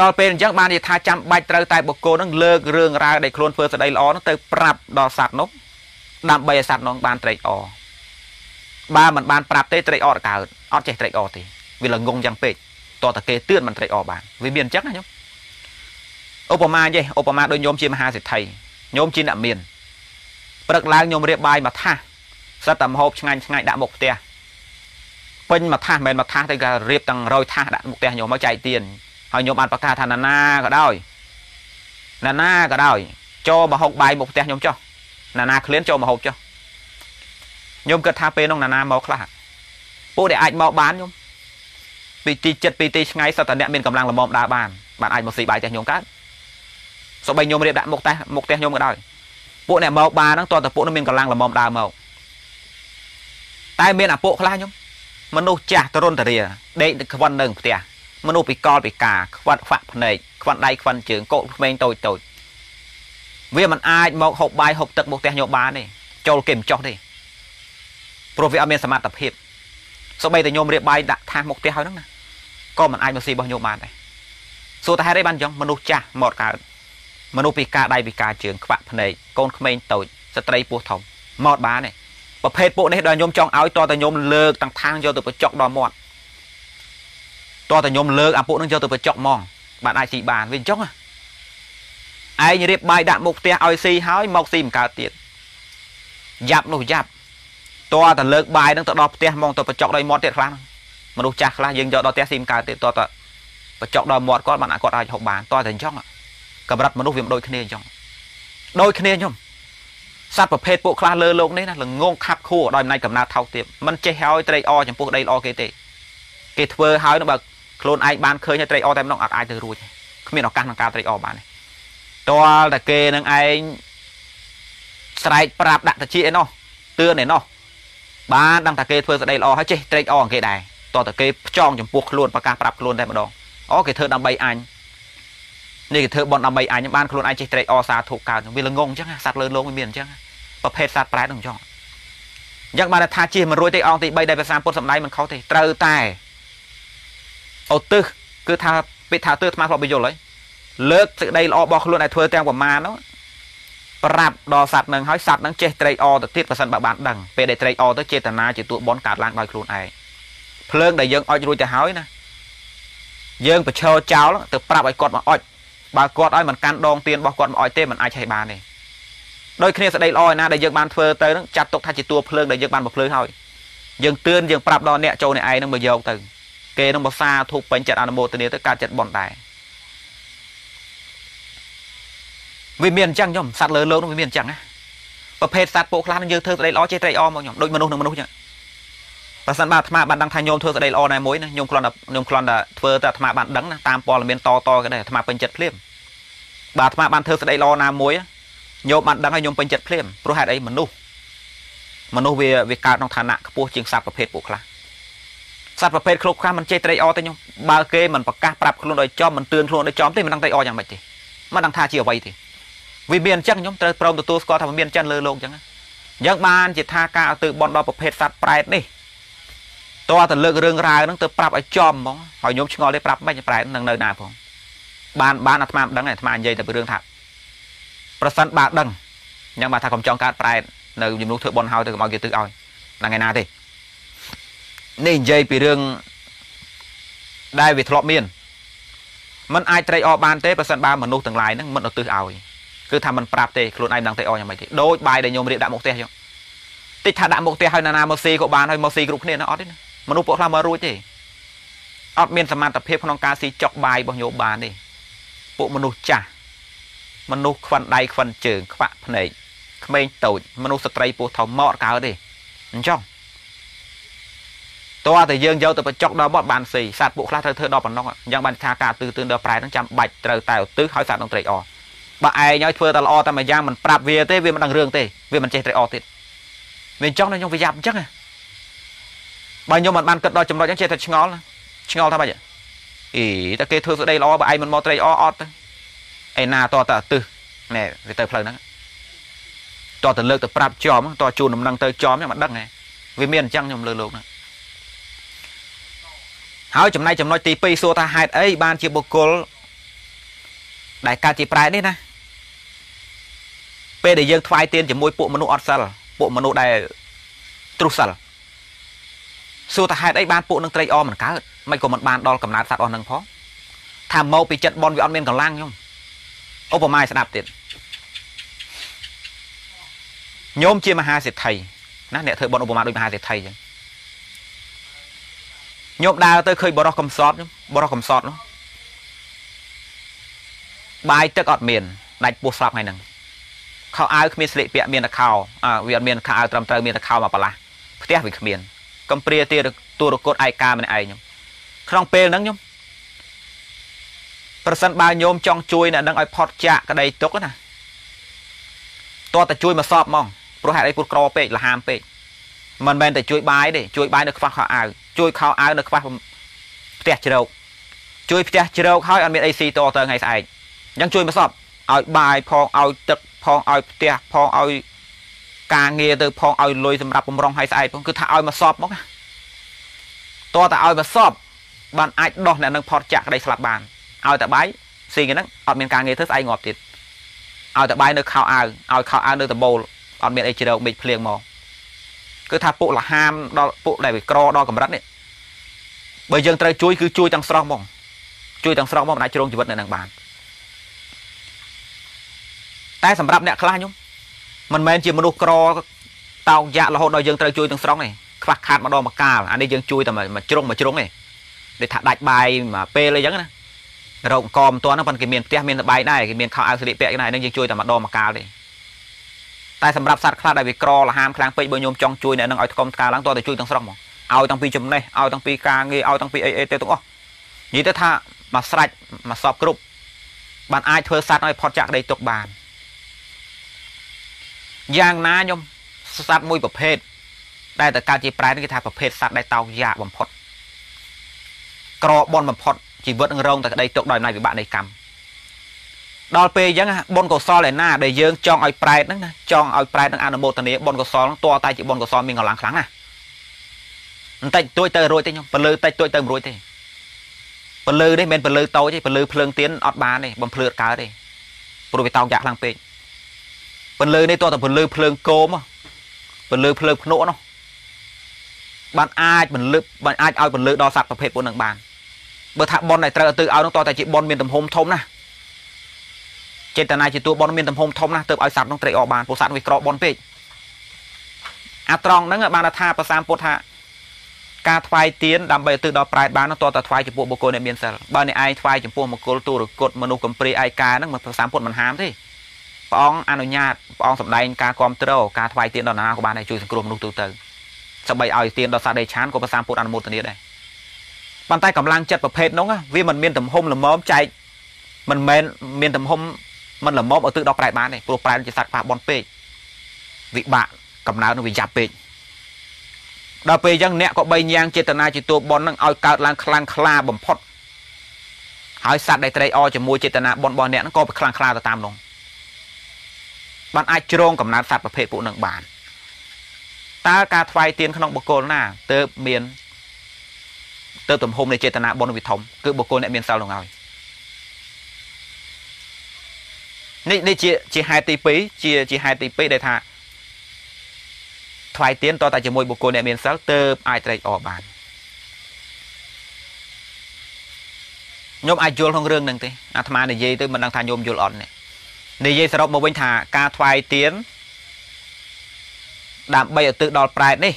ដល់ពេលអញ្ចឹងបាននិយាយថាចាំបាច់ត្រូវតែបុគ្គលនឹងលើករឿងរ៉ាវដែលខ្លួនធ្វើសេចក្តីល្អនោះទៅប្រាប់ដល់សត្វនោះដើម្បីឲ្យសត្វនោះបានត្រេកអរបើមិនបានប្រាប់ទេត្រេកអរកើតអត់ចេះត្រេកអរទេវាល្ងងយ៉ាងពេក តតតែគេទឿនមិនត្រេកអរបានវាមានអញ្ចឹងណាញោមឧបមាយេឧបមាដូចញោមជាមហាសេដ្ឋីញោមជាអ្នកមានព្រឹកឡើងញោមរៀបបាយមួយថាសសិតតែម្ហូបឆ្ងាញ់ឆ្ងាញ់ដាក់មុខផ្ទះពេញមួយថាសមិនមែនមួយថាសទេគេរៀបទាំង100ថាសដាក់មុខផ្ទះញោមមកចែកទៀនហើយញោមបានប្រកាសថាណានាក៏ដោយណានាក៏ដោយចូលមកហុកបាយមុខផ្ទះញោមចុះណានាឃ្លានចូលមកហូបចុះញោមគិតថាពេលនោះណានាមកខ្លះពួកដែលអាចមកបានញោម ពីទីចិត្តពីទីឆ្ងាយសតតែអ្នកមានកម្លាំងល្មមដើរបានបានអាចមកស៊ីបាយផ្ទះញោមកើតសូម្បីញោមរៀបដាក់មុខផ្ទះមុខផ្ទះញោមក៏ដោយពួកអ្នកមកបានហ្នឹងតើតើពួកនោះមានកម្លាំងល្មមដើរមកតែមានអាពួកខ្លះញោមមនុស្សចាស់ទរុនតរាដេកខ្វិននៅផ្ទះមនុស្សពិកលពិការខ្វាត់ខ្វាក់ភ្នែកខ្វាន់ដៃខ្វាន់ជើងកូនក្មេងតូចតូចវាមិនអាចមកហូបបាយហូបទឹកមកផ្ទះញោមបានទេចូលគេមិនចោះទេព្រោះវាអត់មានសមត្ថភាពសូម្បីតែញោមរៀបបាយដាក់ថាសមកផ្ទះហើយហ្នឹងណា ក៏មិនអាចមកស៊ីរបស់ញោមបានដែរសួរតែហេតុអីបានអញ្ចឹងមនុស្សចាស់មកកើតមនុស្សពិការដៃពិការជើងខ្វាក់ភ្នែកកូនក្មេងតូចស្ត្រីពោះធំមកបានទេប្រភេទពួកនេះដល់ញោមចង់ឲ្យតតែញោមលើកទាំងខាងយកទៅបញ្ចុកដល់មាត់តោះតែខ្ញុំលើកអាពួកនឹងយកទៅបញ្ចុកហ្មងបាទអាចស៊ីបានវាអញ្ចឹងឯងរៀបបាយដាក់មុខផ្ទះឲ្យស៊ីហើយមកស៊ីមិនកើតទៀតយ៉ាប់នោះយ៉ាប់តោះតែលើកបាយនឹងទៅដល់ផ្ទះហ្មងទៅបញ្ចុកដោយមាត់ទៀតខ្លះ មនុស្សចាស់ខ្លះយើងយកដល់ផ្ទះស៊ីមិនកើតទៀតតោះតែបញ្ចុកដល់មាត់គាត់បានគាត់អាចហូបបានតោះតែអញ្ចឹងកម្រិតមនុស្សវាមិនដូចគ្នាអញ្ចឹងដូចគ្នាខ្ញុំសត្វប្រភេទពួកខ្លះលើលោកនេះណាល្ងងខាប់ខួរដោយអំណាចកំណើតថោកទៀតមិនចេះឲ្យត្រេកអរចំពោះដីល្អគេទេគេធ្វើហើយនឹងបើខ្លួនឯងបានឃើញហើយត្រេកអរតែម្ដងអត់អាចទៅរួចគ្មានឱកាសក្នុងការត្រេកអរបានទេតលតែគេនឹងឯងស្រែកប្រាប់ដាក់តិចឯណោះទឿនឯណោះបានដឹងតែគេធ្វើស្ដីល្អហើយចេះត្រេកអរគេដែរ តតែគេផ្ចង់ចំពោះខ្លួនប្រកាសប្រាប់ខ្លួនតែម្ដងអូគេធ្វើដើម្បីអញនេះគេធ្វើបន់ដើម្បីអញបានខ្លួនឯងចេះត្រេកអរសាធុកើតវាល្ងងអញ្ចឹងសត្វលើលោកវាមានអញ្ចឹងប្រភេទសត្វប្រែតហ្នឹងអញ្ចឹងអញ្ចឹងបានថាជិះមិនរួចទេអង្គទី3ដែលភាសាពុទ្ធសម្ដែងមិនខុសទេត្រូវតែឧទ្ទិសគឺថាពាក្យថាទើស្មាធ្លាប់បញ្យល់ហើយលើកសេចក្តីល្អរបស់ខ្លួនឲ្យធ្វើទាំងប្រមាណនោះប្រាប់ដល់សត្វនឹងហើយសត្វនឹងចេះត្រេកអរទៅទៀតបើសិនបើបានដឹងពេលដែលត្រេកអរទៅចេតនាជាទួបនកើតឡើងដោយខ្លួនឯង ភ្លើងដែលយើងអុចរួចទៅហើយណាយើងបញ្ឈរចោលទៅប្រាប់ឲ្យគាត់មកអុចបើគាត់ឲ្យមិនកាន់ដងទៀនរបស់គាត់មកអុចទេមិនអាចឆេះបានទេដោយគ្នាស្ដីល្អឯណាដែលយើងបានធ្វើទៅនឹងចាត់ទុកថាជាតួភ្លើងដែលយើងបានបំភ្លឺហើយយើងទឿនយើងប្រាប់ដល់អ្នកចូលអ្នកឯងនឹងមកយកទៅគេនឹងបសាធូបពេញចិត្តអនុមោទនាទៅកើតចិត្តបនដែរវាមានអញ្ចឹងខ្ញុំសត្វលើលោកនោះវាមានអញ្ចឹងណាប្រភេទសត្វពួកខ្លះនឹងយើងធ្វើស្ដីល្អចេះត្រេកអរមកខ្ញុំដូចមនុស្សនឹងមនុស្សអញ្ចឹង បើសិនបើអាត្មាបានដឹងថាញោមធ្វើស្ដីល្អណែមួយណាញោមគ្រាន់តែញោមគ្រាន់តែធ្វើតែអាត្មាបានដឹងណាតាមព័ត៌មានតតក៏ដែរអាត្មាពេញចិត្តភ្លាមបើអាត្មាបានធ្វើស្ដីល្អណាមួយញោមបានដឹងហើយញោមពេញចិត្តភ្លាមព្រោះហេតុអីមនុស្សមនុស្សវាវាកើតក្នុងឋានៈខ្ពស់ជាងសត្វប្រភេទពួកខ្លះសត្វប្រភេទគ្រប់ខ្លះមិនចេះត្រេកអរទេញោមបើគេមិនប្រកាសប្រាប់ខ្លួនឲ្យចំមិនទឿនខ្លួនឲ្យចំទេមិនដឹងត្រេកអរយ៉ាងម៉េចទេមិនដឹងថាជាអ្វីទេវាមានអញ្ចឹងញោមត្រូវព្រមទទួលស្គាល់ថាវាមានអញ្ចឹងលើលោកអញ្ចឹងអញ្ចឹងបានជាថាការឲ្យទៅបន់ដល់ប្រភេទសត្វប្រែតនេះ តើតើលើករឿងរ៉ាវហ្នឹងទៅប្រាប់ឲ្យចំហ្មងហើយញោមឆ្ងល់ទេប្រាប់មិនប្រែតនឹងនៅណាផង បានបានអាត្មាមិនដឹងទេអាត្មានិយាយតែពីរឿងថាប្រសិនបើដឹងអញ្ចឹងបើថាកុំចង់កើតប្រែតនៅជំនួសធ្វើបន់ហើយទៅកុំឲ្យគេទឹកឲ្យដល់ថ្ងៃណាទេនេះនិយាយពីរឿងដែលវាធ្លាប់មានมันអាចត្រេកអរបានទេប្រសិនបើមនុស្សទាំងឡាយហ្នឹងមិនឧទ្ទិសឲ្យគឺថាมันប្រាប់ទេខ្លួនឯងមិនដឹងត្រេកអរយ៉ាងម៉េចទេដូចបាយដែលញោមរៀបដាក់មុខផ្ទះចឹងតិចថាដាក់មុខផ្ទះឲ្យណានាមកស៊ីក៏បានហើយមកស៊ីគ្រប់គ្នាណាអត់ទេណា មនុស្សពួកខ្លះមករួចទេអត់មានសមត្ថភាពក្នុងការស៊ីចុកបាយរបស់ញោមបានទេពួកមនុស្សចាស់មនុស្សខ្វិនដៃខ្វិនជើងខ្វាក់ភ្នែកក្មេងតូចមនុស្សស្ត្រីពោះធំមកកើតទេអញ្ចឹងតើតែយើងយកទៅបញ្ចុកដល់បត់បានស៊ីសត្វពួកខ្លះត្រូវធ្វើដល់ប៉ុណ្ណោះអញ្ចឹងបានថាការទិសទឿនដល់ប្រែហ្នឹងចាំបាច់ត្រូវតែឧទ្ទិសឲ្យសត្វនឹងត្រេកអរបើឯងឲ្យធ្វើតែល្អតែមួយយ៉ាងមិនប្រាប់វាទេវាមិនដឹងរឿងទេវាមិនចេះត្រេកអរទៀតវាអញ្ចឹងខ្ញុំវាយ៉ាប់អញ្ចឹង បើខ្ញុំមិនបានគិតដល់ចំណុចហ្នឹងចេះតែឆ្ងល់ឆ្ងល់ថាម៉េចអីតែគេធ្វើស្ដីល្អបើឯងមិនមកត្រេកអរអត់ទៅឯណាតតទិសណែវាទៅផ្លូវហ្នឹងតទៅលើកទៅប្រាប់ចំតជូនដំណឹងទៅចំហ្នឹងមិនដឹងហ៎វាមានអញ្ចឹងខ្ញុំលើលោកហ្នឹងហើយចំណែកចំណុចទី2សួរថាហេតុអីបានជាបុគ្គលដែលកើតជាប្រែនេះណាពេលដែលយើងថ្វាយទៀនជាមួយពួកមនុស្សអត់សិលពួកមនុស្សដែលទ្រុសិល សួរថាហេតុអីបានពួកនឹងត្រេកអរមិនកើតមិនក៏មិនបានដល់កំណើតសត្វអស់នឹងផងថាមកពីចិត្តបនវាអត់មានកម្លាំងខ្ញុំឧបមាស្ដាប់ទៀតញោមជាមហាសេដ្ឋីណាអ្នកធ្វើបនឧបមាដូចមហាសេដ្ឋីអញ្ចឹងញោមដើរទៅឃើញបរោះកំសត់បរោះកំសត់នោះបាយទឹកអត់មានដាច់ពោះស្លាប់ថ្ងៃហ្នឹងខោអាវគ្មានស្លៀកពាក់មានតែខោអើវាអត់មានខោអាវត្រឹមត្រូវមានតែខោមកប្រឡាស់ផ្ទះវាគ្មាន កំព្រាទីទូរកូតឯកាម្នាក់ឯងខ្ញុំក្នុងពេលហ្នឹងខ្ញុំប្រសិនបើញោមចង់ជួយអ្នកនឹងឲ្យផុតចាកក្តីទុកណាតោះតែជួយមកសອບហ្មងព្រោះហេតុអីពុតក្រពេកលហាមពេកមិនមែនតែជួយបាយទេជួយបាយនៅខ្វះខោអាវជួយខោអាវនៅខ្វះផ្ទះជ្រោកជួយផ្ទះជ្រោកហើយអត់មានអីស៊ីតទៅថ្ងៃស្អែកអញ្ចឹងជួយមកសពឲ្យបាយផងឲ្យទឹកផងឲ្យផ្ទះផងឲ្យ ការងារទៅផងឲ្យលុយសម្រាប់បំរុងឲ្យស្អែកផងគឺថាឲ្យមកសពមកតើតែឲ្យមកសពបានអាចដោះអ្នកនឹងផតចាក់ក្តីស្លាប់បានឲ្យតែបាយស៊ីហ្នឹងអត់មានការងារធ្វើស្អែកងាប់ទៀតឲ្យតែបាយនៅខោអាវឲ្យខោអាវនៅដបូលអត់មានអីជ្រោកមេឃភ្លៀងមកគឺថាពួកលហាមដល់ពួកដែលវាក្រដល់កម្រិតនេះបើយើងត្រូវជួយគឺជួយទាំងស្រស់ហ្មងជួយទាំងស្រស់ហ្មងមិនអាចជ្រងជីវិតនៅនឹងបានតែសម្រាប់អ្នកខ្លះខ្ញុំ មិនមែនជាមនុស្សក្រតោកយ៉ាក់រហូតដល់យើងត្រូវជួយទាំងស្រស់ទេខ្វះខាតម្ដងម្កាលអានេះយើងជួយតែមួយជ្រុងមួយជ្រុងទេដូចថាដាច់បាយមួយពេលអីចឹងណារោគកមិនទាន់ហ្នឹងប៉ុន្តែគេមានផ្ទះមានបាយដែរគេមានខោអាវស្លៀកពាក់ដែរហ្នឹងយើងជួយតែម្ដងម្កាលទេតែសម្រាប់សត្វខ្លះដែលវាក្រលហាមខ្លាំងពេកបើញោមចង់ជួយអ្នកនឹងឲ្យថ្កុំថ្កាឡើងតើទៅជួយទាំងស្រុងមកឲ្យតាំងពីចំណេះឲ្យតាំងពីការងារឲ្យតាំងពីអីអីទៅទាំងអស់និយាយទៅថាមកស្រាច់មកសពគ្រប់បានអាចធ្វើសត្វឲ្យផុតចាក់ដីទុកបាន យ៉ាងណាខ្ញុំសត្វមួយប្រភេទដែលតើកើតជាប្រែនេះគេថាប្រភេទសត្វដែលតោកយ៉ាបំផុតក្របនបំផុតជីវិតនឹងរងតែក្តីទុកដោយអំណាចវិបាកនៃកម្មដល់ពេលអញ្ចឹងបុណ្យកុសលឯណាដែលយើងចង់ឲ្យប្រែតហ្នឹងណាចង់ឲ្យប្រែតនឹងអនុមោទនាបុណ្យកុសលហ្នឹងតើតែជាបុណ្យកុសលមានកម្លាំងខ្លាំងណាស់បន្តិចទួចទៅរួចទេខ្ញុំពលឺតិចទួចទៅមិនរួចទេពលឺនេះមិនមែនពលឺតូចទេពលឺភ្លើងទៀនអត់បានទេបំភ្លឺអត់កើតទេព្រោះវាតោកយ៉ាក់ខ្លាំងពេក ពលឺនេះតើតែពលឺភ្លើងគោមពលឺភ្លើងភ្នក់នោះបានអាចពលឺបានអាចឲ្យពលឺដល់សត្វប្រភេទពួកនឹងបានបើថាប៉ុនដែលត្រូវទៅឲ្យនោះតើតែជាប៉ុនមានទំហំធំណាស់ចេតនាជាតួបនមានទំហំធំណាស់ទើបឲ្យសត្វនោះត្រេកអរបានព្រោះសត្វវាក្របបនពេកអាត្រង់ហ្នឹងបានថាប្រសាមពុទ្ធថាការថ្វាយទៀនដើម្បីទៅដល់ប្រែតបាននោះតើតថ្វាយចំពោះបុគ្គលអ្នកមានសិលបើអ្នកឯងថ្វាយចំពោះបុគ្គលទូរគតមនុស្សកំព្រាឯកាហ្នឹងមិនប្រសាមពុទ្ធមិនហាមទេ ព្រះអង្គអនុញ្ញាតព្រះអង្គសម្ដែងការគ្រប់គ្រងការថ្វាយទៀនដល់ណាក៏បានដែរជួយសង្គ្រោះមនុស្សទូទៅសម្បីឲ្យទៀនដល់សាដេឆានក៏ប្រសាមពុទ្ធអនុមោទនាដែរប៉ុន្តែកម្លាំងចិត្តប្រភេទនោះវាមិនមានទំហំល្មមចែកមិនមែនមានទំហំមិនល្មមឲ្យទឹកដល់ប្រែតបានទេព្រោះប្រែតជាសត្វប៉ះបនពេកវិបាកកំណើតនឹងវាយ៉ាប់ពេកដល់ពេលអញ្ចឹងអ្នកក៏បីញ៉ាងចេតនាជាតួបននឹងឲ្យកើតឡើងខ្លាំងក្លាបំផុតហើយសត្វដែលត្រេកអរជាមួយចេតនាបនរបស់អ្នកហ្នឹងក៏ខ្លាំងក្លាទៅតាមនោះ បានអាចជ្រងកំណើតសត្វប្រភេទពួកនឹងបានតើការថ្វាយទៀនក្នុងបុគ្គលណាទើបមានទើបទំហំនៃចេតនាបុណ្យវិធំគឺបុគ្គលអ្នកមានសិលនោះហើយនេះនេះជាជាហេតុទី2ជាជាហេតុទី2ដែលថាថ្លៃទៀនតតែជាមួយបុគ្គលអ្នកមានសិលទើបអាចត្រេកអរបានខ្ញុំអាចយល់ក្នុងរឿងហ្នឹងទេអាត្មានិយាយទៅមិនដឹងថាញោមយល់អត់នេះ និយាយសរុបមកវិញថាការថ្វាយទៀនដើម្បីឧទ្ទិសដល់ប្រែតនេះ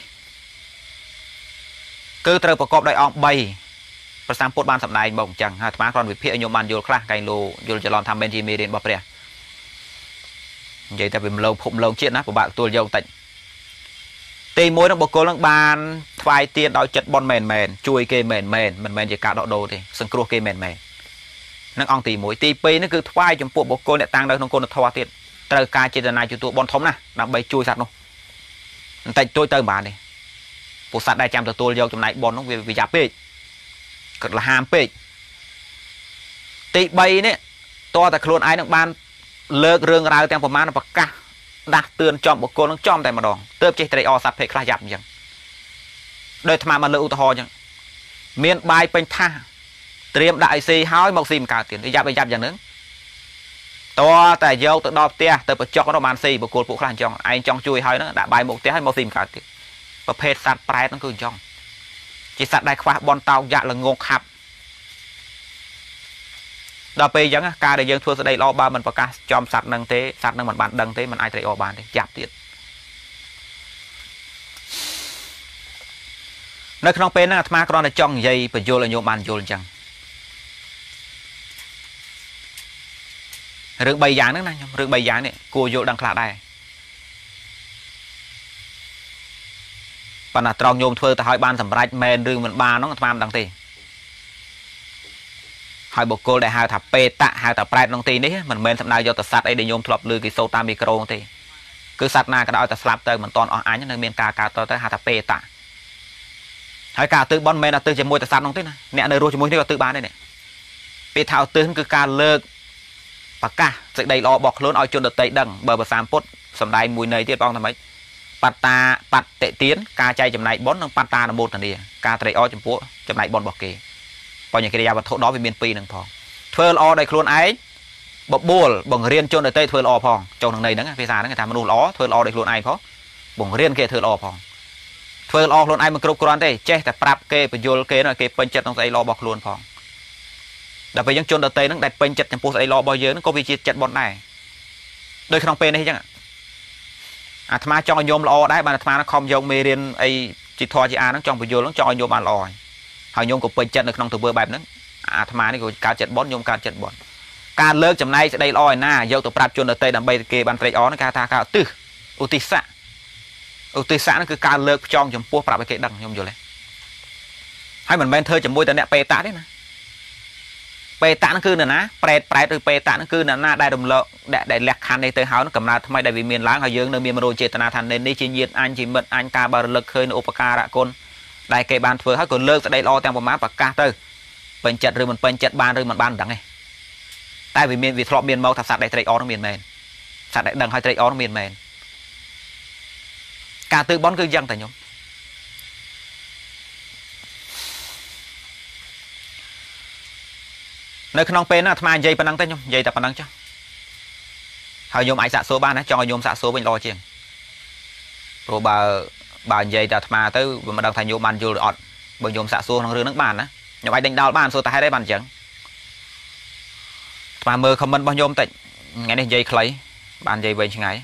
គឺត្រូវប្រកបដោយអង្គ3ប្រសាមពុទ្ធបានសម្ដែងមកអញ្ចឹងហើយអាត្មាគ្រាន់វិភាគឲ្យញោមបានយល់ខ្លះកែងលោយល់ច្រឡំថាមិនជាមេរៀនរបស់ព្រះនិយាយតែវាម្លងភពម្លងជាតិណាពិបាកទទួលយកតិចទី1នឹងបុគ្គលនឹងបានថ្វាយទៀនដោយចិត្តបន់មែនមែនជួយគេមែនមែនមិនមែនជាការដកដូរទេសង្គ្រោះគេមែនមែន នឹងអង្គទី1ទី2នេះគឺថ្វាយចំពោះបុគ្គលអ្នកតាំងនៅក្នុងគុណធម៌ទៀតត្រូវការចេតនាជាទួបនធំណាស់ដើម្បីជួយសត្វនោះបន្តិចតួចទៅបានទេពួកសត្វដែលចាំទទួលយកចំណែកបននោះវាវាយ៉ាប់ពេកគិតលហាមពេកទី3នេះតើតែខ្លួនឯងនឹងបានលើករឿងរ៉ាវទាំងប្រមាណប្រកាសដាស់តឿនចំបុគ្គលនឹងចំតែម្ដងទើបចេះត្រេកអរសត្វភេទខ្លះយ៉ាប់អញ្ចឹងដោយអាត្មាបានលើកឧទាហរណ៍អញ្ចឹងមានបាយពេញថាស ត្រៀមដាក់ឲ្យស៊ីហើយមកស៊ីមិនកើតទៀតយ៉ាប់យ៉ាប់យ៉ាងហ្នឹងតើតែយកទៅដល់ផ្ទះទៅបញ្ចុកនោះបានស៊ីបុគ្គលពួកខ្លះអញ្ចឹងឯងចង់ជួយហើយហ្នឹងដាក់បាយមកផ្ទះហើយមកស៊ីមិនកើតទៀតប្រភេទសត្វប្រែតហ្នឹងគឺអញ្ចឹងជាសត្វដែលខ្វះបនតោកយ៉ាក់ល្ងងខាប់ដល់ពេលអញ្ចឹងការដែលយើងធ្វើសេចក្តីល្អបើមិនប្រកាសចំសัตว์នឹងទេសัตว์នឹងមិនបានដឹងទេមិនអាចត្រេកអរបានទេចាប់ទៀតនៅក្នុងពេលហ្នឹងអាត្មាគ្រាន់តែចង់និយាយបញ្យល់ឲ្យញោមបានយល់អញ្ចឹង រឿង3យ៉ាងហ្នឹងណាខ្ញុំរឿង3យ៉ាងនេះគួរយល់ដឹងខ្លះដែរប៉ុន្តែត្រង់ញោមធ្វើទៅឲ្យបានសម្រេចមែនឬមិនបានហ្នឹងអាត្មាមិនដឹងទេហើយបុគ្គលដែលហៅថាពេតៈហៅថាប្រែតក្នុងទីនេះមិនមែនសំដៅយកទៅសัตว์អីដែលញោមធ្លាប់លើគេសូត្រតាមមីក្រូទេគឺសัตว์ណាក៏ដោយតែស្លាប់ទៅមិនតន់អស់អញនៅមានការកើតតទៅហៅថាពេតៈហើយការទិសបនមិនមែនតែទិសជាមួយតែសัตว์នោះទេណាអ្នកនៅរស់ជាមួយនេះក៏ទិសបានដែរនេះពេលថាទិសគឺការលើក ប្រកាសសេចក្តីល្អរបស់ខ្លួនឲ្យជនដតីដឹងបើភាសាពុទ្ធសំដែងមួយន័យទៀតបងថាម៉េចបត្តាបត្តិទានការចែកចំណែកបុណ្យនិងបត្តានមោទនាការត្រេកអរចំពោះចំណែកបុណ្យរបស់គេបញ្ញកិរិយាវត្ថុដល់វាមានពីរហ្នឹងផងធ្វើល្អដោយខ្លួនឯងបបួលបង្រៀនជនដទៃធ្វើល្អផងចុះក្នុងន័យហ្នឹងភាសាហ្នឹងគេថាមនុស្សល្អធ្វើល្អដោយខ្លួនឯងផងបង្រៀនគេធ្វើល្អផងធ្វើល្អខ្លួនឯងមិនគ្រប់គ្រាន់ទេចេះតែប្រាប់គេបញ្យលគេគេពេញចិត្តក្នុងស្អីល្អរបស់ខ្លួនផង ដល់ពេលយើងជនដទៃហ្នឹងដែលពេញចិត្តចំពោះស្អីល្អរបស់យើងហ្នឹងក៏វាជាចិត្តបនដែរដោយក្នុងពេលនេះអញ្ចឹងអាត្មាចង់ឲ្យញោមល្អដែរបានអាត្មាខំយកមេរៀនអីជីធរជាអាហ្នឹងចង់បញ្យលហ្នឹងចង់ឲ្យញោមបានល្អហើយហើយញោមក៏ពេញចិត្តនៅក្នុងទង្វើបែបហ្នឹងអាត្មានេះក៏កើតចិត្តបនញោមកើតចិត្តបនការលើកចំណែកស្ដីល្អឯណាយកទៅប្រាប់ជនដទៃដើម្បីគេបានត្រេកអរហ្នឹងគេថាការឧទ្ទិសឧទ្ទិសៈឧទ្ទិសៈហ្នឹងគឺការលើកផ្ចង់ចំពោះប្រាប់ឲ្យគេដឹងខ្ញុំយល់ទេហើយមិនមែនធ្វើជាមួយតែអ្នកបេតៈទេណា បេតៈហ្នឹងគឺនរណាប្រែតប្រែតឬបេតៈហ្នឹងគឺនរណាដែលរំលកដែលលះខណ្ឌនេះទៅហើយកំណើតថ្មីដែលវាមានឡើងហើយយើងនៅមានមនោចេតនាថានេះជាញាតអញជាមិត្តអញការបើរលឹកឃើញនៅឧបការៈគុណដែលគេបានធ្វើហើយក៏លើកស្ដីល្អទាំងប្រមាណប្រកាសទៅពេញចិត្តឬមិនពេញចិត្តបានឬមិនបានដឹងទេតែវាមានវាធ្លាប់មានមកថាសត្វដែលត្រេកអរនឹងមានមែនសត្វដែលដឹងហើយត្រេកអរនឹងមានមែនការទើបនគឺយ៉ាងតែខ្ញុំ នៅក្នុងពេលហ្នឹងអាត្មានិយាយប៉ុណ្ណឹងទេខ្ញុំនិយាយតែប៉ុណ្ណឹងចុះហើយខ្ញុំអាចសាក់សួរបានណាចង់ឲ្យខ្ញុំសាក់សួរវិញល្អជាងព្រោះបើបើនិយាយតែអាត្មាទៅវាមិនដឹងថាញោមបានយល់ឬអត់បើញោមសាក់សួរក្នុងរឿងហ្នឹងបានណាខ្ញុំអាចដេញដោលបានសួរតែហេតុអីបានអញ្ចឹងអាត្មាមើលខមមិនរបស់ញោមតិចថ្ងៃនេះនិយាយខ្លីបាននិយាយវែងឆ្ងាយ